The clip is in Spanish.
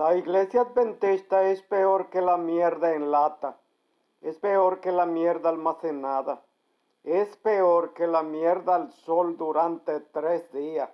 La iglesia adventista es peor que la mierda en lata, es peor que la mierda almacenada, es peor que la mierda al sol durante tres días.